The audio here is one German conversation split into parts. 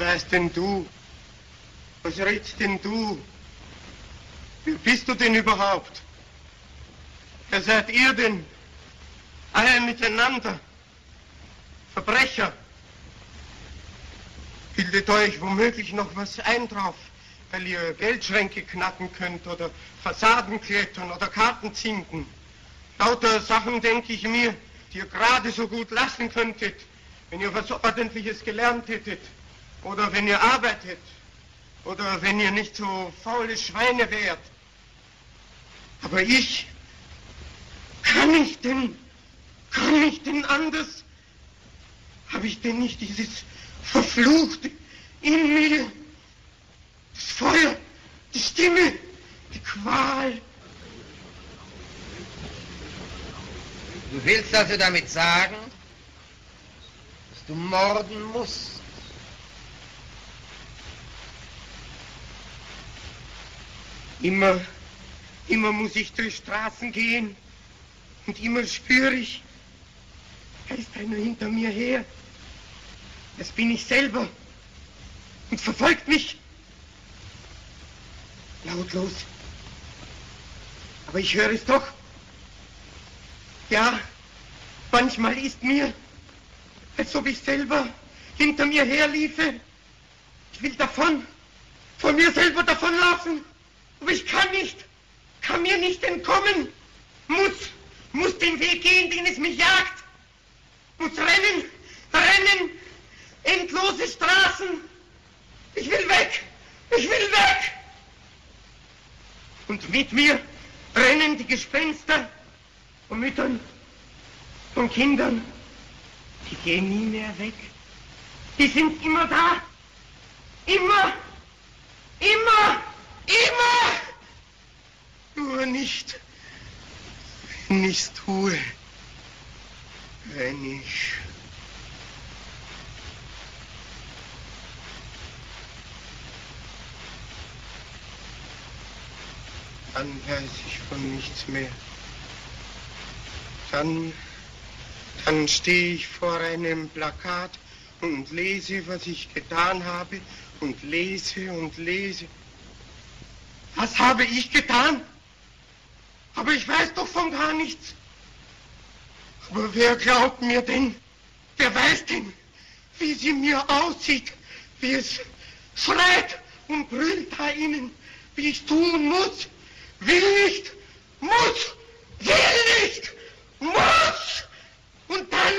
Weißt denn du? Was redst denn du? Wer bist du denn überhaupt? Wer seid ihr denn? Alle miteinander. Verbrecher. Bildet euch womöglich noch was ein drauf, weil ihr Geldschränke knacken könnt oder Fassaden klettern oder Karten zinken. Lauter Sachen, denke ich mir, die ihr gerade so gut lassen könntet, wenn ihr was Ordentliches gelernt hättet oder wenn ihr arbeitet oder wenn ihr nicht so faule Schweine wärt. Aber ich, kann ich denn, kann ich denn anders? Habe ich denn nicht dieses verfluchte in mir? Das Feuer, die Stimme, die Qual. Du willst also damit sagen, dass du morden musst? Immer, immer muss ich durch Straßen gehen und immer spüre ich, da ist einer hinter mir her. Das bin ich selber und verfolgt mich. Lautlos. Aber ich höre es doch. Ja, manchmal ist mir, als ob ich selber hinter mir herliefe. Ich will davon, von mir selber davonlaufen. Aber ich kann nicht, kann mir nicht entkommen. Muss, muss den Weg gehen, den es mich jagt. Muss rennen, rennen, endlose Straßen. Ich will weg, ich will weg. Und mit mir rennen die Gespenster und Müttern und Kindern. Die gehen nie mehr weg. Die sind immer da. Immer. Immer! Nicht, wenn ich's tue. Wenn ich... Dann weiß ich von nichts mehr. Dann, dann stehe ich vor einem Plakat und lese, was ich getan habe und lese und lese. Was habe ich getan? Aber ich weiß doch von gar nichts. Aber wer glaubt mir denn? Wer weiß denn, wie sie mir aussieht, wie es schreit und brüllt da innen, wie ich tun muss, will nicht, muss, will nicht, muss. Und dann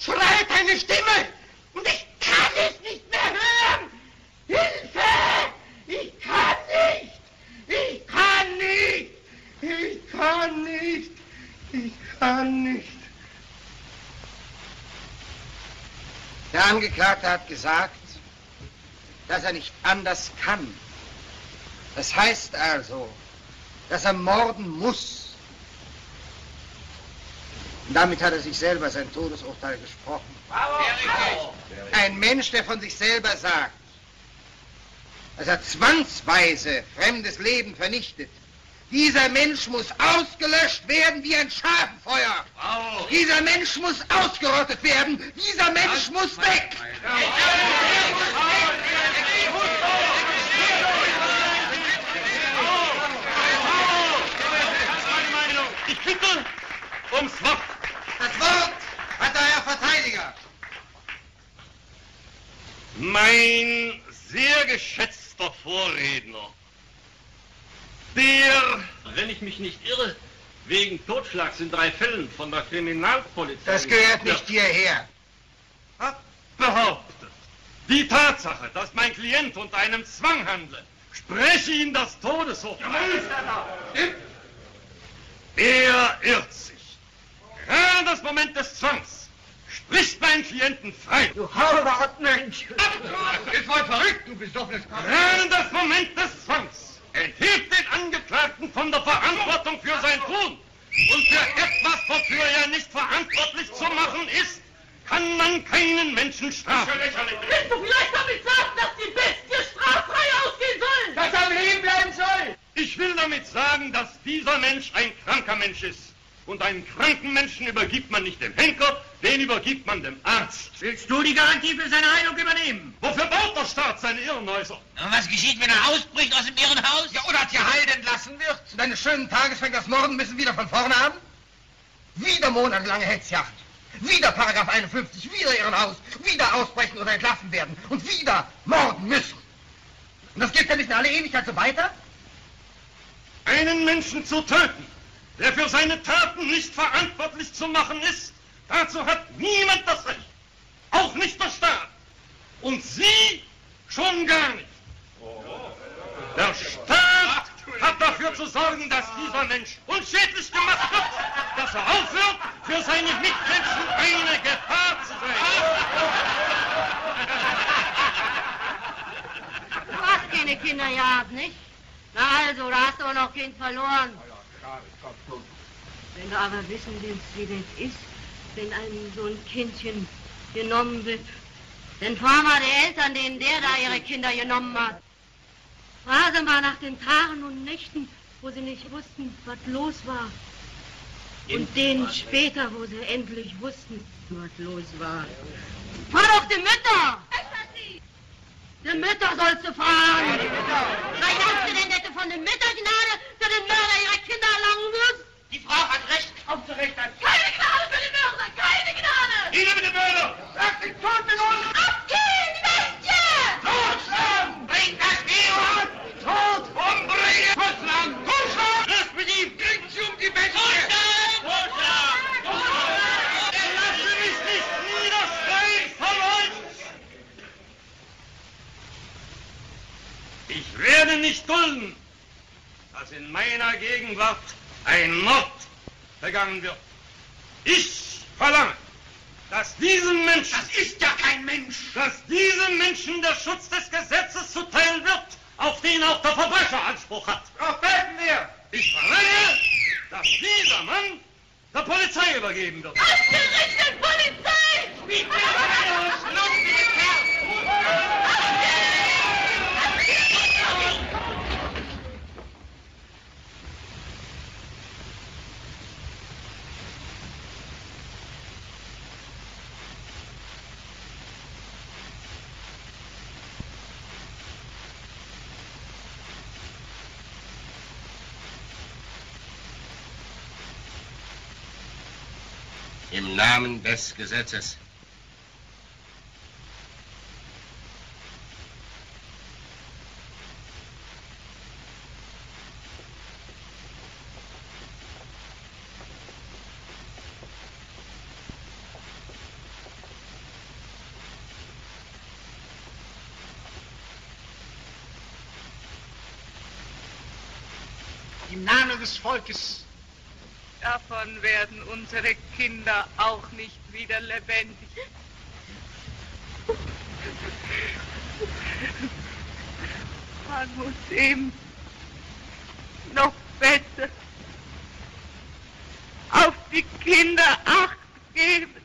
schreit eine Stimme und ich kann es nicht mehr hören. Hilfe! Ich kann nicht! Ich kann nicht! Ich kann nicht! Ich kann nicht! Der Angeklagte hat gesagt, dass er nicht anders kann. Das heißt also, dass er morden muss. Und damit hat er sich selber sein Todesurteil gesprochen. Ein Mensch, der von sich selber sagt, dass er zwangsweise fremdes Leben vernichtet. Dieser Mensch muss ausgelöscht werden wie ein Schafenfeuer. Bravo. Dieser Mensch muss ausgerottet werden. Dieser Mensch muss weg. Ich bitte ums Wort. Das Wort hat der Herr Verteidiger. Mein sehr geschätzter Vorredner, der, wenn ich mich nicht irre, wegen Totschlags in drei Fällen von der Kriminalpolizei... Das gehört nicht hierher. hat behauptet, die Tatsache, dass mein Klient unter einem Zwang handle, spreche ihm das Todesurteil. Er irrt sich. Gerade das Moment des Zwangs spricht meinen Klienten frei. Du Hauertmensch! Ist voll verrückt, du besoffenes Gerade das Moment des Zwangs enthebt den Angeklagten von der Verantwortung für sein Tun. Und für etwas, wofür er nicht verantwortlich zu machen ist, kann man keinen Menschen strafen. Willst du vielleicht damit sagen, dass die Bestie straffrei ausgehen soll? Dass er am Leben bleiben soll! Ich will damit sagen, dass dieser Mensch ein kranker Mensch ist. Und einen kranken Menschen übergibt man nicht dem Henker, Wen übergibt man dem Arzt? Willst du die Garantie für seine Heilung übernehmen? Wofür baut der Staat seine Irrenhäuser? Und was geschieht, wenn er ausbricht aus dem Irrenhaus? Ja, oder geheilt entlassen wird? Und eines schönen Tages fängt das Morden müssen wieder von vorne an? Wieder monatelange Hetzjagd. Wieder Paragraph 51, wieder Irrenhaus. Wieder ausbrechen oder entlassen werden. Und wieder morden müssen. Und das geht ja nicht in alle Ewigkeit so weiter? Einen Menschen zu töten, der für seine Taten nicht verantwortlich zu machen ist, dazu hat niemand das Recht. Auch nicht der Staat. Und Sie schon gar nicht. Der Staat hat dafür zu sorgen, dass dieser Mensch unschädlich gemacht wird, dass er aufhört, für seine Mitmenschen eine Gefahr zu sein. Du hast keine Kinder gehabt, nicht? Na also, da hast du auch noch Kind verloren. Wenn du aber wissen willst, wie das ist, wenn einem so ein Kindchen genommen wird, dann fahr mal die Eltern, denen der da ihre Kinder genommen hat. Frage sie mal nach den Tagen und Nächten, wo sie nicht wussten, was los war. Und denen später, wo sie endlich wussten, was los war. Fahr doch die Mütter! Die Mütter sollst du fragen! Was glaubst du denn, dass du von der Müttergnade für den Mörder ihrer Kinder erlangen wirst? Die Frau hat recht. Aufzurichten. Keine Gnade für die Mörder! Keine Gnade! Ihnen mit dem Mörder! Sag den Tod mit uns! Abgehen, Bestie! Totschlagen! Bringt das Georg! Tot! Umbringen! Totschlagen! Totschlagen! Schluss mit ihm! Bringt sie um die Bestie! Lasse mich nicht niederschreien von euch! Ich werde nicht dulden, dass in meiner Gegenwart ein Mord begangen wird. Ich verlange, dass diesem Menschen, Das ist ja kein Mensch! dass diesem Menschen der Schutz des Gesetzes zuteil wird, auf den auch der Verbrecher Anspruch hat. Darauf beten wir! Ich verlange, dass dieser Mann der Polizei übergeben wird. Ausgerichtet Polizei! Wie Kerl! Im Namen des Gesetzes. Im Namen des Volkes Davon werden unsere Kinder auch nicht wieder lebendig. Man muss ihm noch besser auf die Kinder acht geben.